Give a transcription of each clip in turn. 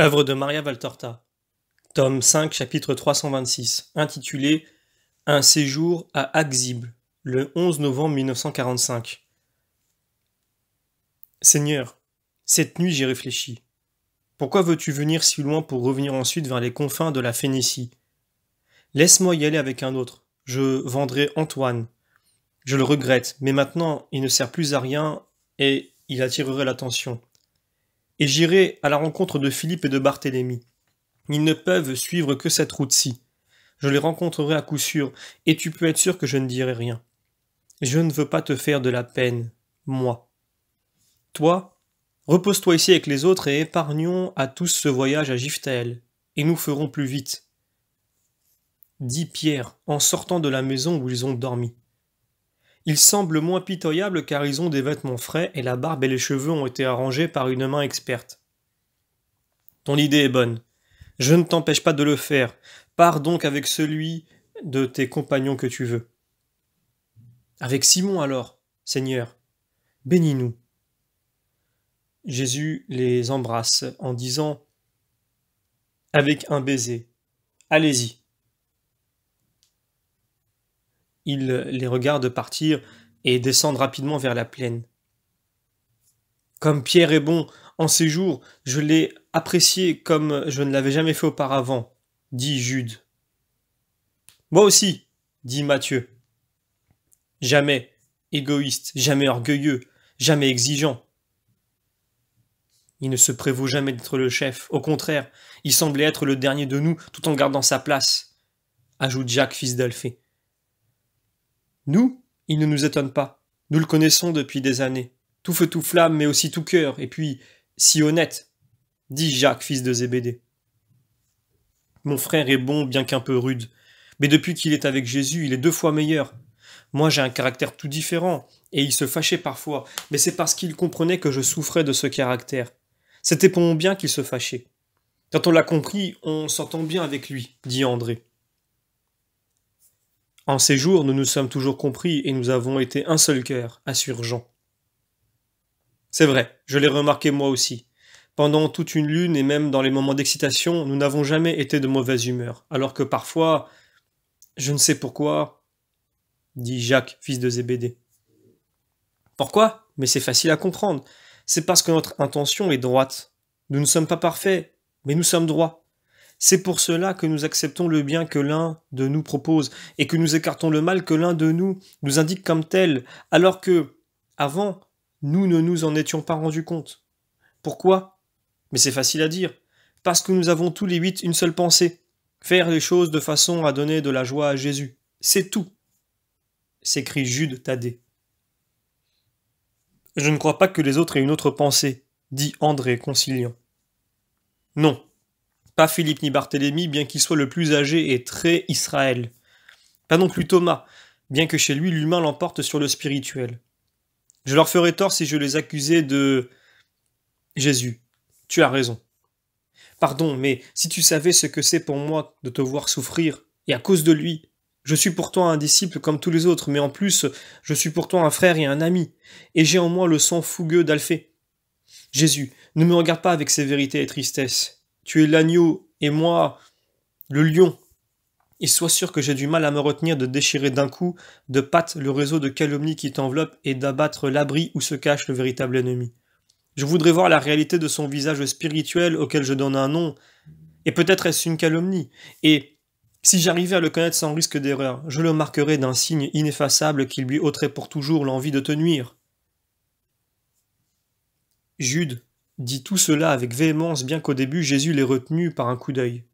Œuvre de Maria Valtorta. Tome 5, chapitre 326, intitulé Un séjour à Axib, le 11 novembre 1945. Seigneur, cette nuit j'ai réfléchi. Pourquoi veux-tu venir si loin pour revenir ensuite vers les confins de la Phénicie Laisse-moi y aller avec un autre. Je vendrai Antoine. Je le regrette, mais maintenant il ne sert plus à rien et il attirerait l'attention et j'irai à la rencontre de Philippe et de Barthélemy. Ils ne peuvent suivre que cette route-ci. Je les rencontrerai à coup sûr, et tu peux être sûr que je ne dirai rien. Je ne veux pas te faire de la peine, moi. Toi, repose-toi ici avec les autres et épargnons à tous ce voyage à Giftaël, et nous ferons plus vite. Dit Pierre en sortant de la maison où ils ont dormi. Ils semblent moins pitoyables car ils ont des vêtements frais et la barbe et les cheveux ont été arrangés par une main experte. Ton idée est bonne. Je ne t'empêche pas de le faire. Pars donc avec celui de tes compagnons que tu veux. Avec Simon alors, Seigneur, bénis-nous. Jésus les embrasse en disant avec un baiser Allez-y. Il les regarde partir et descendre rapidement vers la plaine. Comme Pierre est bon en ces jours, je l'ai apprécié comme je ne l'avais jamais fait auparavant, dit Jude. Moi aussi, dit Matthieu. Jamais égoïste, jamais orgueilleux, jamais exigeant. Il ne se prévaut jamais d'être le chef, au contraire, il semblait être le dernier de nous tout en gardant sa place, ajoute Jacques, fils d'Alphée. Nous, il ne nous étonne pas. Nous le connaissons depuis des années. Tout feu, tout flamme, mais aussi tout cœur, et puis si honnête, dit Jacques, fils de Zébédée. Mon frère est bon, bien qu'un peu rude, mais depuis qu'il est avec Jésus, il est deux fois meilleur. Moi j'ai un caractère tout différent, et il se fâchait parfois, mais c'est parce qu'il comprenait que je souffrais de ce caractère. C'était pour mon bien qu'il se fâchait. Quand on l'a compris, on s'entend bien avec lui, dit André. En ces jours, nous nous sommes toujours compris et nous avons été un seul cœur, assure Jean. C'est vrai, je l'ai remarqué moi aussi. Pendant toute une lune et même dans les moments d'excitation, nous n'avons jamais été de mauvaise humeur, alors que parfois, je ne sais pourquoi, dit Jacques, fils de Zébédée. Pourquoi? Mais c'est facile à comprendre. C'est parce que notre intention est droite. Nous ne sommes pas parfaits, mais nous sommes droits. C'est pour cela que nous acceptons le bien que l'un de nous propose, et que nous écartons le mal que l'un de nous nous indique comme tel, alors que, avant, nous ne nous en étions pas rendus compte. Pourquoi? Mais c'est facile à dire. Parce que nous avons tous les huit une seule pensée. Faire les choses de façon à donner de la joie à Jésus. C'est tout. s'écrie Jude Thaddée. Je ne crois pas que les autres aient une autre pensée, dit André conciliant. Non, pas Philippe ni Barthélemy, bien qu'il soit le plus âgé et très Israël. Pas non plus Thomas, bien que chez lui l'humain l'emporte sur le spirituel. Je leur ferais tort si je les accusais de Jésus. Tu as raison. Pardon, mais si tu savais ce que c'est pour moi de te voir souffrir, et à cause de lui, je suis pour toi un disciple comme tous les autres, mais en plus, je suis pour toi un frère et un ami, et j'ai en moi le sang fougueux d'Alphée. Jésus, ne me regarde pas avec sévérité et tristesse. Tu es l'agneau et moi le lion. Et sois sûr que j'ai du mal à me retenir de déchirer d'un coup de patte le réseau de calomnie qui t'enveloppe et d'abattre l'abri où se cache le véritable ennemi. Je voudrais voir la réalité de son visage spirituel auquel je donne un nom, et peut-être est-ce une calomnie, et si j'arrivais à le connaître sans risque d'erreur, je le marquerais d'un signe ineffaçable qui lui ôterait pour toujours l'envie de te nuire. Jude dit tout cela avec véhémence, bien qu'au début Jésus l'ait retenu par un coup d'œil.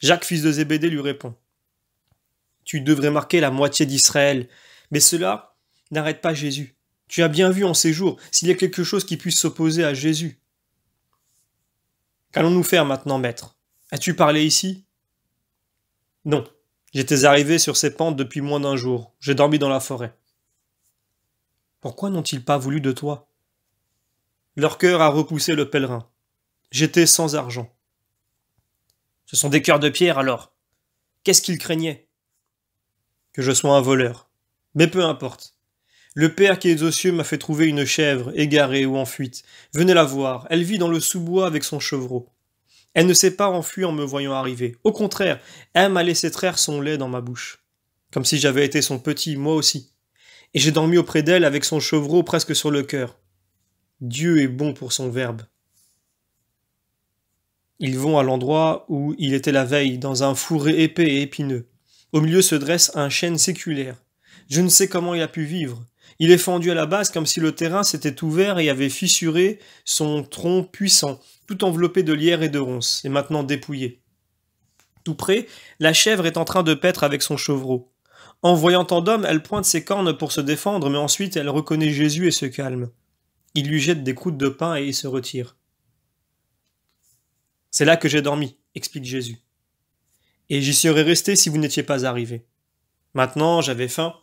Jacques, fils de Zébédée, lui répond. Tu devrais marquer la moitié d'Israël, mais cela n'arrête pas Jésus. Tu as bien vu en ces jours s'il y a quelque chose qui puisse s'opposer à Jésus. Qu'allons-nous faire maintenant, maître? As-tu parlé ici? Non. J'étais arrivé sur ces pentes depuis moins d'un jour. J'ai dormi dans la forêt. Pourquoi n'ont-ils pas voulu de toi? Leur cœur a repoussé le pèlerin. J'étais sans argent. Ce sont des cœurs de pierre alors. Qu'est-ce qu'ils craignaient? Que je sois un voleur. Mais peu importe. Le Père qui est aux cieux m'a fait trouver une chèvre, égarée ou en fuite. Venez la voir, elle vit dans le sous-bois avec son chevreau. Elle ne s'est pas enfuie en me voyant arriver. Au contraire, elle m'a laissé traire son lait dans ma bouche. Comme si j'avais été son petit, moi aussi. Et j'ai dormi auprès d'elle avec son chevreau presque sur le cœur. Dieu est bon pour son verbe. Ils vont à l'endroit où il était la veille, dans un fourré épais et épineux. Au milieu se dresse un chêne séculaire. Je ne sais comment il a pu vivre. Il est fendu à la base comme si le terrain s'était ouvert et avait fissuré son tronc puissant, tout enveloppé de lierre et de ronces, et maintenant dépouillé. Tout près, la chèvre est en train de paître avec son chevreau. En voyant tant d'hommes, elle pointe ses cornes pour se défendre, mais ensuite elle reconnaît Jésus et se calme. Il lui jette des croûtes de pain et il se retire. C'est là que j'ai dormi, explique Jésus. Et j'y serais resté si vous n'étiez pas arrivé. Maintenant, j'avais faim.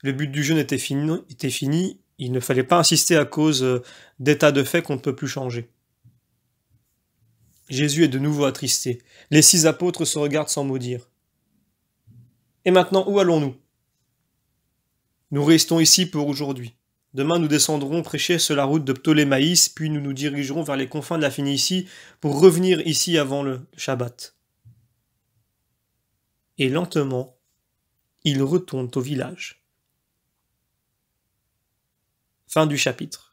Le but du jeûne était fini, fini. Il ne fallait pas insister à cause euh, d'états de fait qu'on ne peut plus changer. Jésus est de nouveau attristé. Les six apôtres se regardent sans mot dire. Et maintenant, où allons-nous? Nous restons ici pour aujourd'hui. Demain, nous descendrons prêcher sur la route de Ptolémaïs, puis nous nous dirigerons vers les confins de la Phénicie pour revenir ici avant le Shabbat. Et lentement, ils retournent au village. Fin du chapitre.